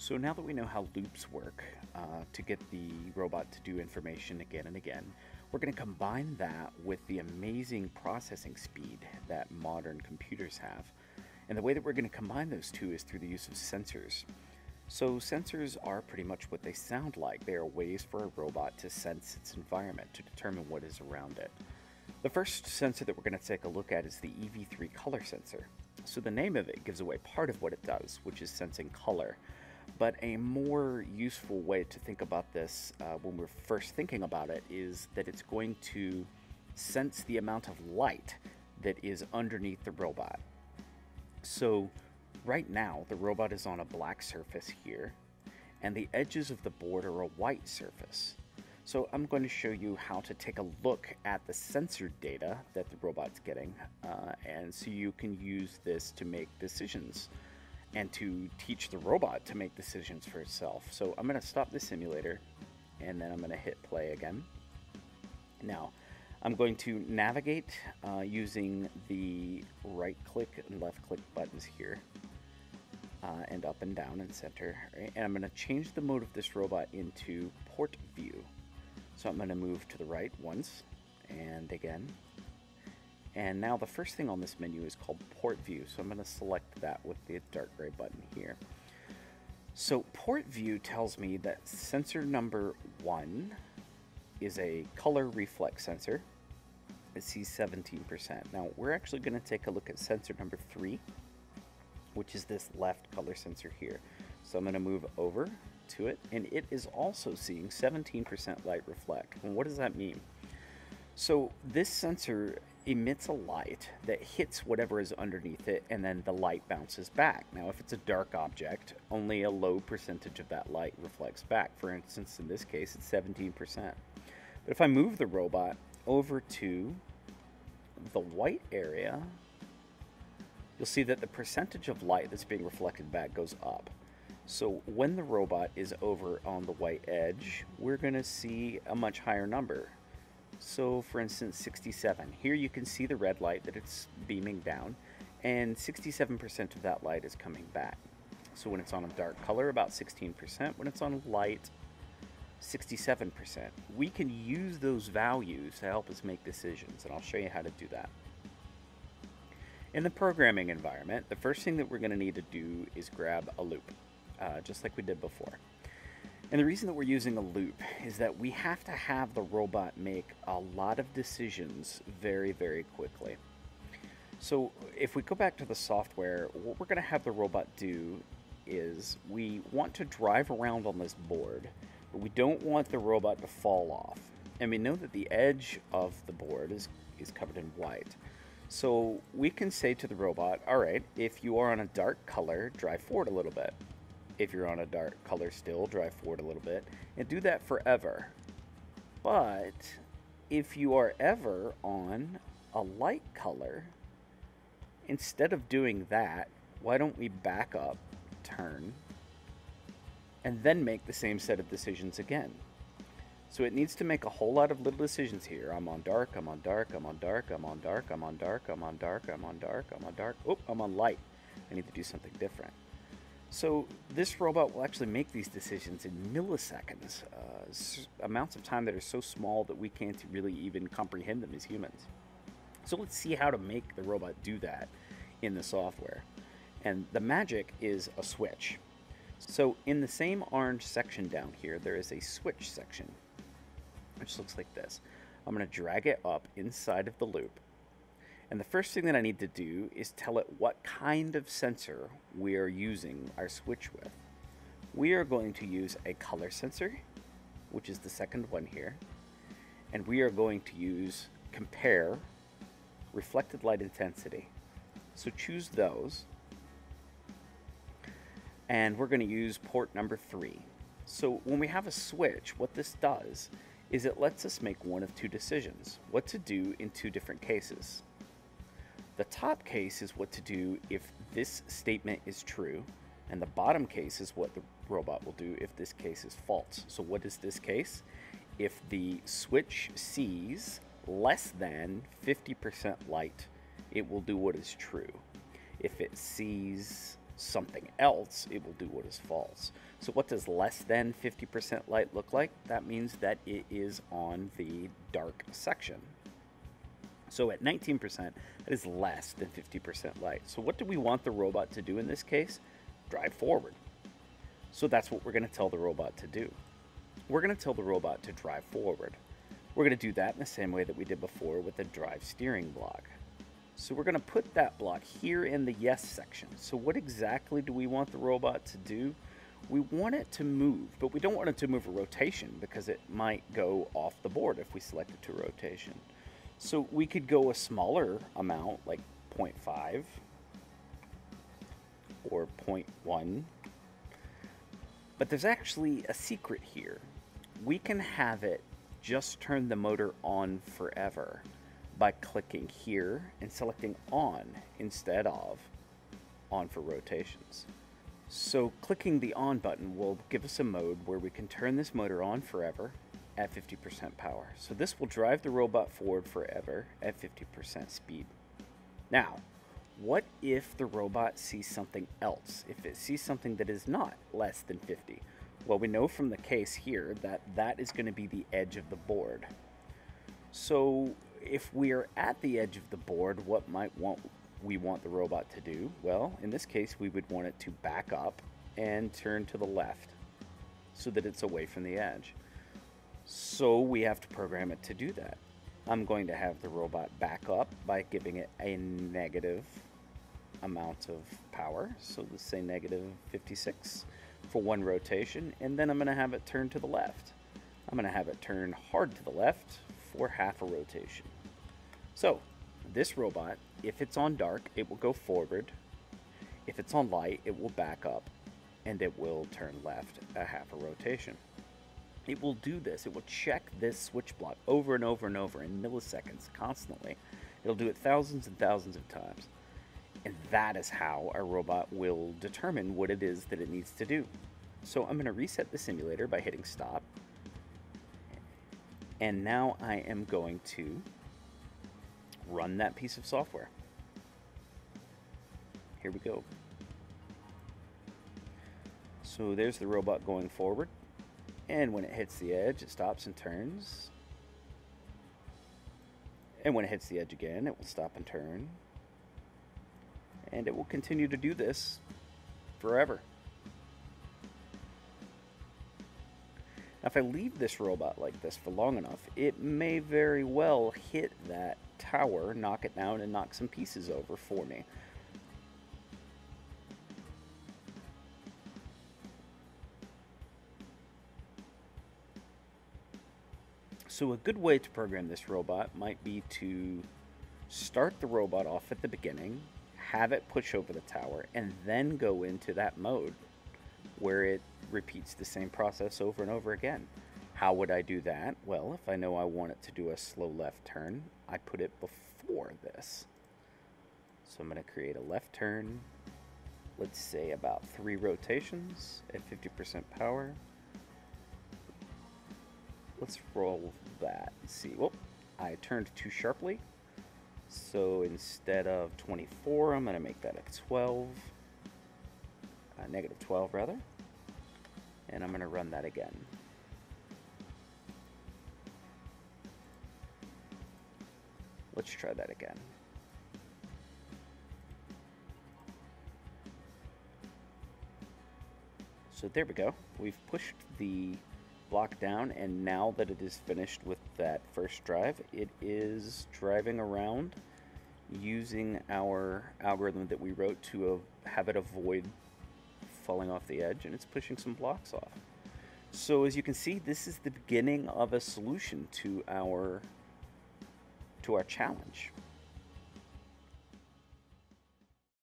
So now that we know how loops work uh, to get the robot to do information again and again, we're going to combine that with the amazing processing speed that modern computers have. And the way that we're going to combine those two is through the use of sensors. So sensors are pretty much what they sound like. They are ways for a robot to sense its environment, to determine what is around it. The first sensor that we're going to take a look at is the EV3 color sensor. So the name of it gives away part of what it does, which is sensing color. But a more useful way to think about this uh, when we're first thinking about it is that it's going to sense the amount of light that is underneath the robot. So right now, the robot is on a black surface here, and the edges of the board are a white surface. So I'm going to show you how to take a look at the sensor data that the robot's getting, uh, and so you can use this to make decisions and to teach the robot to make decisions for itself. So I'm going to stop the simulator and then I'm going to hit play again. Now, I'm going to navigate uh, using the right click and left click buttons here uh, and up and down and center. Right? And I'm going to change the mode of this robot into port view. So I'm going to move to the right once and again and now the first thing on this menu is called Port View, so I'm going to select that with the dark gray button here. So Port View tells me that sensor number one is a color reflex sensor. It sees 17%. Now we're actually going to take a look at sensor number three, which is this left color sensor here. So I'm going to move over to it, and it is also seeing 17% light reflect. And what does that mean? So this sensor emits a light that hits whatever is underneath it and then the light bounces back. Now if it's a dark object, only a low percentage of that light reflects back. For instance, in this case, it's 17%. But if I move the robot over to the white area, you'll see that the percentage of light that's being reflected back goes up. So when the robot is over on the white edge, we're going to see a much higher number. So for instance, 67. Here you can see the red light that it's beaming down and 67% of that light is coming back. So when it's on a dark color, about 16%. When it's on light, 67%. We can use those values to help us make decisions, and I'll show you how to do that. In the programming environment, the first thing that we're going to need to do is grab a loop, uh, just like we did before. And the reason that we're using a loop is that we have to have the robot make a lot of decisions very, very quickly. So if we go back to the software, what we're going to have the robot do is we want to drive around on this board, but we don't want the robot to fall off. And we know that the edge of the board is, is covered in white. So we can say to the robot, all right, if you are on a dark color, drive forward a little bit if you're on a dark color still, drive forward a little bit, and do that forever. But if you are ever on a light color, instead of doing that, why don't we back up, turn, and then make the same set of decisions again? So it needs to make a whole lot of little decisions here. I'm on dark, I'm on dark, I'm on dark, I'm on dark, I'm on dark, I'm on dark, I'm on dark, I'm on dark. Oh, I'm on light. I need to do something different. So this robot will actually make these decisions in milliseconds, uh, amounts of time that are so small that we can't really even comprehend them as humans. So let's see how to make the robot do that in the software. And the magic is a switch. So in the same orange section down here, there is a switch section, which looks like this. I'm going to drag it up inside of the loop and the first thing that I need to do is tell it what kind of sensor we are using our switch with. We are going to use a color sensor, which is the second one here. And we are going to use compare reflected light intensity. So choose those. And we're going to use port number three. So when we have a switch, what this does is it lets us make one of two decisions, what to do in two different cases. The top case is what to do if this statement is true, and the bottom case is what the robot will do if this case is false. So what is this case? If the switch sees less than 50% light, it will do what is true. If it sees something else, it will do what is false. So what does less than 50% light look like? That means that it is on the dark section. So at 19%, that is less than 50% light. So what do we want the robot to do in this case? Drive forward. So that's what we're going to tell the robot to do. We're going to tell the robot to drive forward. We're going to do that in the same way that we did before with the drive steering block. So we're going to put that block here in the yes section. So what exactly do we want the robot to do? We want it to move, but we don't want it to move a rotation because it might go off the board if we select it to rotation. So we could go a smaller amount, like 0.5 or 0.1. But there's actually a secret here. We can have it just turn the motor on forever by clicking here and selecting on instead of on for rotations. So clicking the on button will give us a mode where we can turn this motor on forever at 50% power. So this will drive the robot forward forever at 50% speed. Now, what if the robot sees something else? If it sees something that is not less than 50? Well, we know from the case here that that is going to be the edge of the board. So if we are at the edge of the board, what might want we want the robot to do? Well, in this case, we would want it to back up and turn to the left so that it's away from the edge. So we have to program it to do that. I'm going to have the robot back up by giving it a negative amount of power. So let's say negative 56 for one rotation, and then I'm going to have it turn to the left. I'm going to have it turn hard to the left for half a rotation. So this robot, if it's on dark, it will go forward. If it's on light, it will back up and it will turn left a half a rotation. It will do this. It will check this switch block over and over and over in milliseconds constantly. It'll do it thousands and thousands of times. And that is how a robot will determine what it is that it needs to do. So I'm going to reset the simulator by hitting stop. And now I am going to run that piece of software. Here we go. So there's the robot going forward. And when it hits the edge, it stops and turns. And when it hits the edge again, it will stop and turn. And it will continue to do this forever. Now, if I leave this robot like this for long enough, it may very well hit that tower, knock it down, and knock some pieces over for me. So a good way to program this robot might be to start the robot off at the beginning, have it push over the tower, and then go into that mode where it repeats the same process over and over again. How would I do that? Well, if I know I want it to do a slow left turn, I put it before this. So I'm going to create a left turn, let's say about three rotations at 50% power. Let's roll that see. Whoop, I turned too sharply. So instead of 24, I'm going to make that a 12, uh, negative 12 rather and I'm going to run that again. Let's try that again. So there we go. We've pushed the block down and now that it is finished with that first drive, it is driving around using our algorithm that we wrote to have it avoid falling off the edge and it's pushing some blocks off. So as you can see, this is the beginning of a solution to our to our challenge.